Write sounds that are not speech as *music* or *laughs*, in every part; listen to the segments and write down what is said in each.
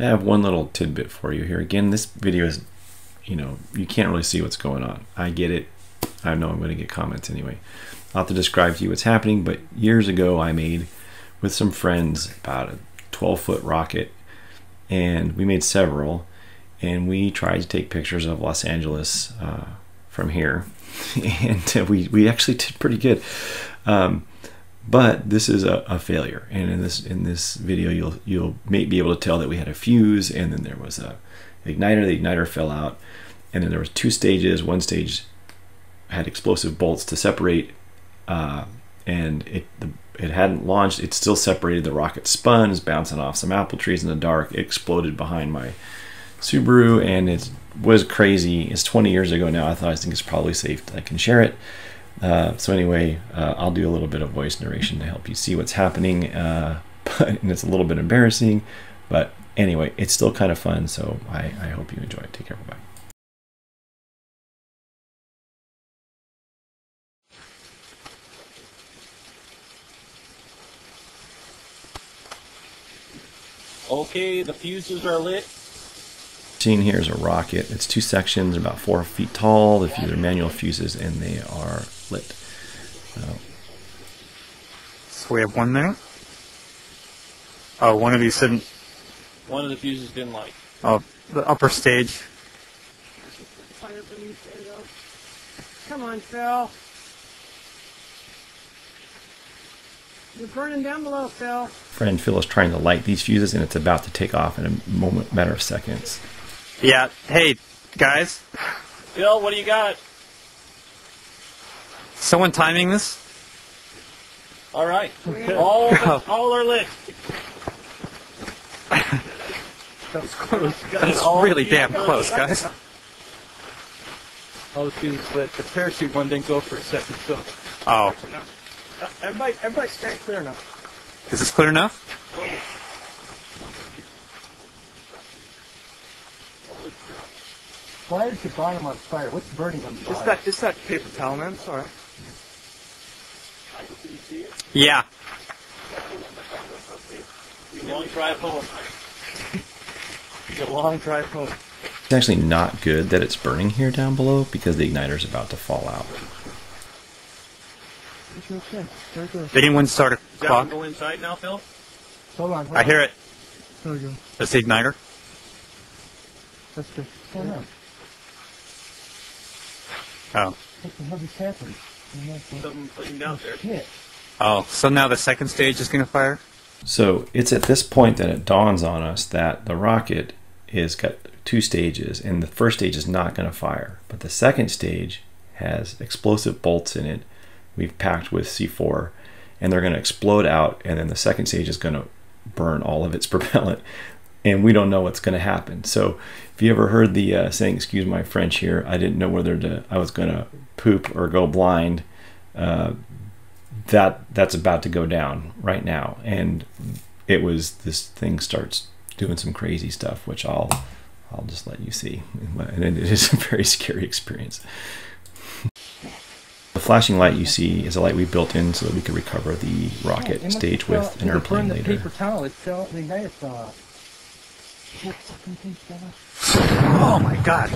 I have one little tidbit for you here. Again, this video is, you know, you can't really see what's going on. I get it. I know I'm going to get comments anyway. Have to describe to you what's happening, but years ago I made with some friends about a 12 foot rocket and we made several and we tried to take pictures of Los Angeles uh, from here *laughs* and we, we actually did pretty good. Um, but this is a, a, failure. And in this in this video you'll you'll may be able to tell that we had a fuse and then there was a igniter the igniter fell out and then there was two stages. One stage had explosive bolts to separate uh, and it the, it hadn't launched. It still separated. The rocket spun is bouncing off some apple trees in the dark. It exploded behind my Subaru and it was crazy. It's 20 years ago now. I thought I think it's probably safe that I can share it uh, so anyway, uh, I'll do a little bit of voice narration to help you see what's happening, uh, but, *laughs* and it's a little bit embarrassing, but anyway, it's still kind of fun, so I, I hope you enjoy it. Take care, bye-bye. Okay, the fuses are lit. Seeing here is a rocket. It's two sections, about four feet tall. The fuses are manual fuses, and they are lit. Uh, so we have one there. Oh, one of these didn't. One of the fuses didn't light. Oh, the upper stage. Come on, Phil. You're burning down below, Phil. Friend Phil is trying to light these fuses, and it's about to take off in a moment, matter of seconds. Yeah. Hey, guys. Phil, what do you got? Someone timing this? All right. All, the, *laughs* oh. all are lit. That's close. That's really damn close, guys. Oh, all the fuses lit. The parachute one didn't go for a second, so. Oh. Everybody, everybody stay clear enough. Is this clear enough? Why is your bottom on fire? What's burning on fire? Just that, just that paper towel, man. It's all right. Yeah. Long dry pole. a long dry pole. It's actually not good that it's burning here down below because the igniter is about to fall out. Okay. Did anyone start a clock? Go inside now, Phil. Hold on. Hold I hear it. There we go. That's the igniter. That's good. Hold on. Oh. What the hell is happening? Something putting down there. Shit. Oh. So now the second stage is going to fire? So it's at this point that it dawns on us that the rocket is got two stages, and the first stage is not going to fire, but the second stage has explosive bolts in it. We've packed with C4, and they're going to explode out, and then the second stage is going to burn all of its *laughs* propellant, and we don't know what's going to happen. So, if you ever heard the uh, saying, "Excuse my French," here, I didn't know whether to I was going to poop or go blind. Uh, that that's about to go down right now and it was this thing starts doing some crazy stuff which i'll i'll just let you see *laughs* and it is a very scary experience the flashing light you see is a light we built in so that we could recover the rocket oh, It must stage have with an airplane the later paper towel. It fell. The igniter fell out. What fucking thing fell out? Oh my god.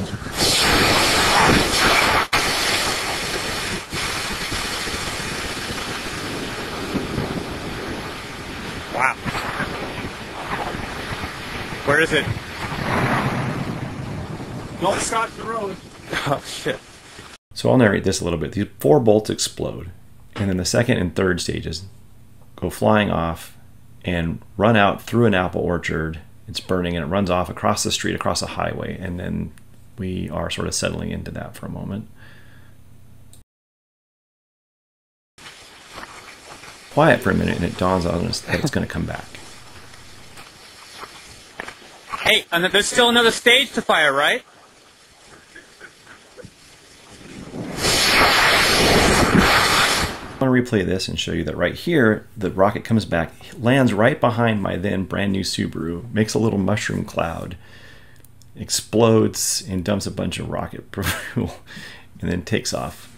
Is it? Don't cross the road. *laughs* Oh shit. so i'll narrate this a little bit these four bolts explode and then the second and third stages go flying off and run out through an apple orchard it's burning and it runs off across the street across a highway and then we are sort of settling into that for a moment quiet for a minute and it dawns on us that it's going to come back Hey, and there's still another stage to fire, right? I want to replay this and show you that right here, the rocket comes back, lands right behind my then brand new Subaru, makes a little mushroom cloud, explodes, and dumps a bunch of rocket *laughs* fuel, and then takes off.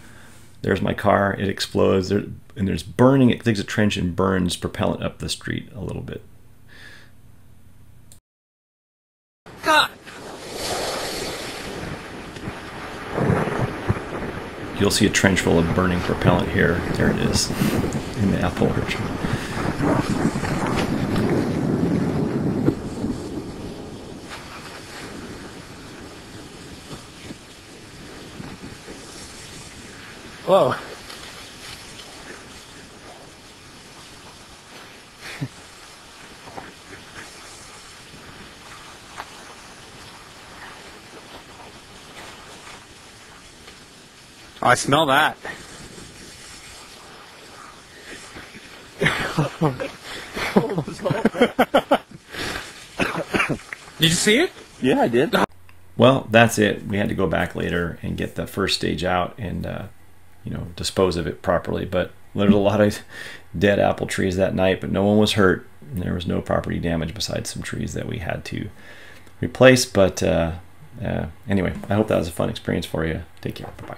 There's my car, it explodes, there, and there's burning, it digs a trench and burns propellant up the street a little bit. God! You'll see a trench full of burning propellant here. There it is in the apple orchard. Whoa. I smell that. *laughs* Did you see it? Yeah, I did. Well, that's it. We had to go back later and get the first stage out and, uh, you know, dispose of it properly. But there was a lot of *laughs* dead apple trees that night, but no one was hurt. And there was no property damage besides some trees that we had to replace. But uh, uh, anyway, I hope that was a fun experience for you. Take care. Bye bye.